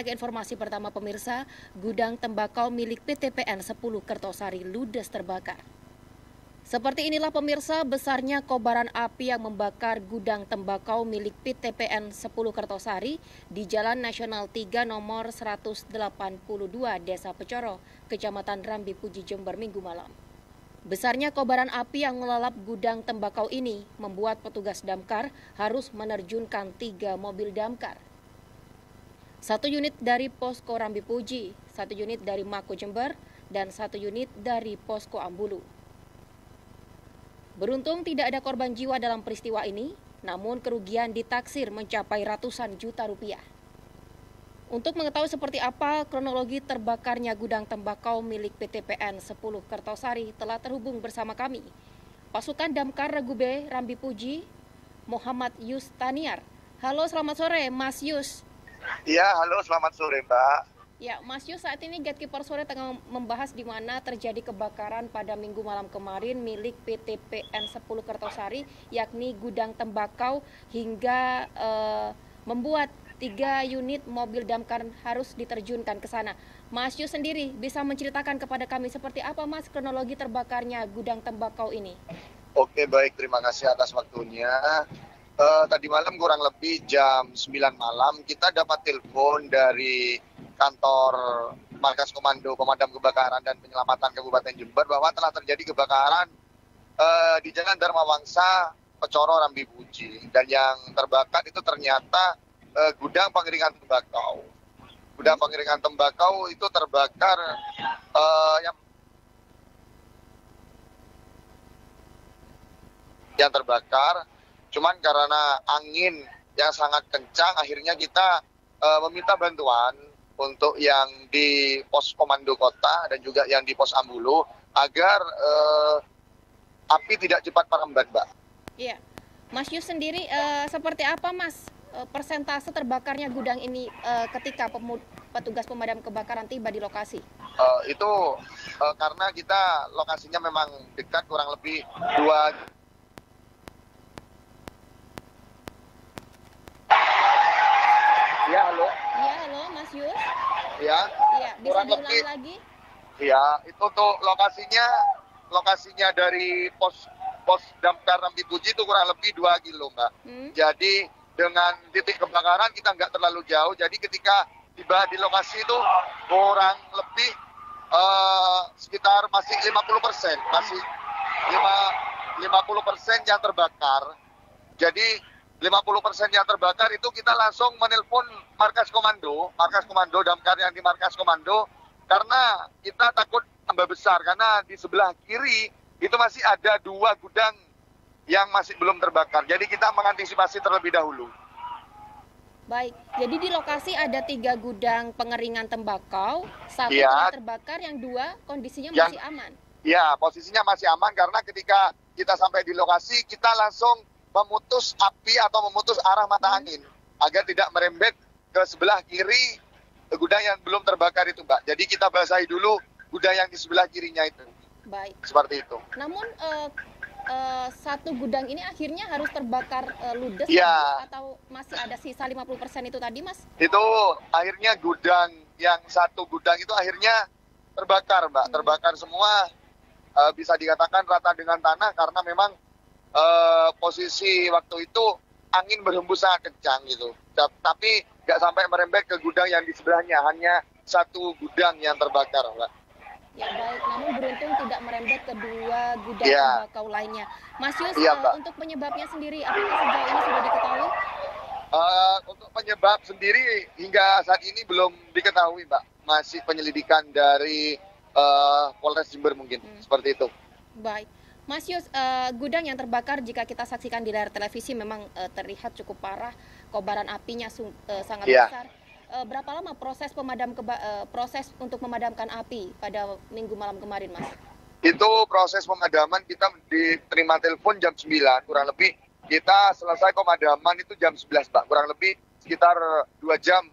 Ke informasi pertama pemirsa, gudang tembakau milik PTPN 10 Kertosari ludes terbakar. Seperti inilah pemirsa besarnya kobaran api yang membakar gudang tembakau milik PTPN 10 Kertosari di Jalan Nasional 3 nomor 182 Desa Pecoro, Kecamatan Rambi Puji Jember Minggu malam. Besarnya kobaran api yang melalap gudang tembakau ini membuat petugas damkar harus menerjunkan tiga mobil damkar. Satu unit dari Posko Rambi Puji, satu unit dari Mako Jember, dan satu unit dari Posko Ambulu. Beruntung tidak ada korban jiwa dalam peristiwa ini, namun kerugian ditaksir mencapai ratusan juta rupiah. Untuk mengetahui seperti apa kronologi terbakarnya gudang tembakau milik PTPN 10 Kertosari telah terhubung bersama kami. Pasukan Damkar Regube Rambi Puji, Muhammad Yus Taniar. Halo, selamat sore Mas Yus. Iya, halo selamat sore Mbak. Ya, Mas Yus, saat ini Gatekeeper Sore tengah membahas di mana terjadi kebakaran pada minggu malam kemarin milik PTPN 10 Kertosari, yakni gudang tembakau hingga uh, membuat tiga unit mobil damkar harus diterjunkan ke sana. Mas Yus sendiri bisa menceritakan kepada kami seperti apa Mas kronologi terbakarnya gudang tembakau ini? Oke, baik. Terima kasih atas waktunya uh, tadi malam kurang lebih jam 9 malam kita dapat telepon dari kantor Markas Komando Pemadam Kebakaran dan Penyelamatan Kabupaten Jember bahwa telah terjadi kebakaran uh, di Jalan Dharma Wangsa, Pecoro, Rambi Puji. Dan yang terbakar itu ternyata uh, gudang pengeringan tembakau. Gudang pengeringan tembakau itu terbakar uh, yang yang terbakar cuman karena angin yang sangat kencang akhirnya kita uh, meminta bantuan untuk yang di pos komando kota dan juga yang di pos Ambulu agar uh, api tidak cepat merembet, Mbak. Iya, Mas Yus sendiri uh, seperti apa, Mas? Uh, persentase terbakarnya gudang ini uh, ketika petugas pemadam kebakaran tiba di lokasi? Uh, itu uh, karena kita lokasinya memang dekat kurang lebih dua Iya, halo. Iya, halo, Mas Yus. Iya. Iya, bisa Kurang lebih. lagi? Iya, itu tuh lokasinya lokasinya dari pos pos damkar Rambi Puji itu kurang lebih 2 kilo, Mbak. Hmm. Jadi dengan titik kebakaran kita nggak terlalu jauh. Jadi ketika tiba di lokasi itu kurang lebih uh, sekitar masih 50 persen, masih 5, 50 persen yang terbakar. Jadi 50% yang terbakar itu kita langsung menelpon markas komando, markas komando damkar yang di markas komando karena kita takut tambah besar karena di sebelah kiri itu masih ada dua gudang yang masih belum terbakar. Jadi kita mengantisipasi terlebih dahulu. Baik, jadi di lokasi ada tiga gudang pengeringan tembakau, satu ya. terbakar, yang dua kondisinya yang, masih aman. Ya, posisinya masih aman karena ketika kita sampai di lokasi kita langsung memutus api atau memutus arah mata hmm. angin agar tidak merembet ke sebelah kiri gudang yang belum terbakar itu, Mbak. Jadi kita basahi dulu gudang yang di sebelah kirinya itu. Baik. Seperti itu. Namun uh, uh, satu gudang ini akhirnya harus terbakar uh, ludes ya. atau masih ada sisa 50% itu tadi, Mas? Itu akhirnya gudang yang satu gudang itu akhirnya terbakar, Mbak. Hmm. Terbakar semua uh, bisa dikatakan rata dengan tanah karena memang uh, posisi waktu itu angin berhembus sangat kencang gitu. Tapi nggak sampai merembet ke gudang yang di sebelahnya, hanya satu gudang yang terbakar, Mbak. Ya baik, namun beruntung tidak merembet ke dua gudang ya. tembakau lainnya. Mas Yus, ya, uh, untuk penyebabnya sendiri, apakah sejauh ini sudah diketahui? Uh, untuk penyebab sendiri hingga saat ini belum diketahui, Mbak. Masih penyelidikan dari uh, Polres Jember mungkin, hmm. seperti itu. Baik. Mas Yus, uh, gudang yang terbakar jika kita saksikan di layar televisi memang uh, terlihat cukup parah, kobaran apinya uh, sangat yeah. besar. Uh, berapa lama proses pemadam keba uh, proses untuk memadamkan api pada minggu malam kemarin, Mas? Itu proses pemadaman kita diterima telepon jam 9, kurang lebih kita selesai pemadaman itu jam 11, Pak. Kurang lebih sekitar dua jam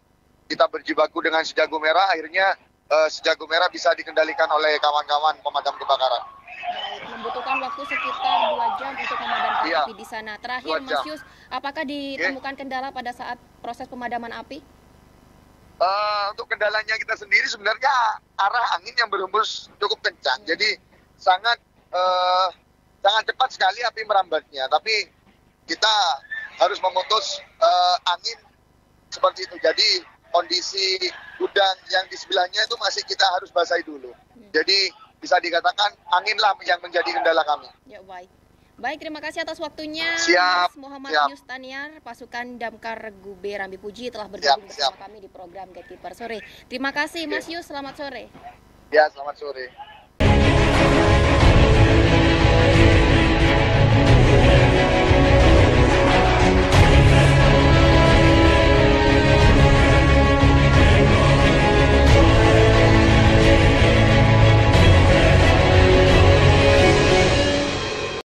kita berjibaku dengan sejago merah, akhirnya uh, sejago merah bisa dikendalikan oleh kawan-kawan pemadam kebakaran. Membutuhkan waktu sekitar dua jam untuk memadamkan iya, api di sana. Terakhir, Mas Yus, apakah ditemukan kendala pada saat proses pemadaman api? Uh, untuk kendalanya kita sendiri sebenarnya arah angin yang berhembus cukup kencang, jadi sangat uh, sangat cepat sekali api merambatnya. Tapi kita harus memutus uh, angin seperti itu. Jadi kondisi gudang yang di sebelahnya itu masih kita harus basahi dulu. Hmm. Jadi bisa dikatakan anginlah yang menjadi kendala kami. Ya baik. Baik, terima kasih atas waktunya. Siap. Mas Muhammad siap. Yustaniar, pasukan Damkar Gube Rambi Puji telah bergabung siap, bersama siap. kami di program Gatekeeper sore. Terima kasih Mas Yus, selamat sore. Ya, selamat sore.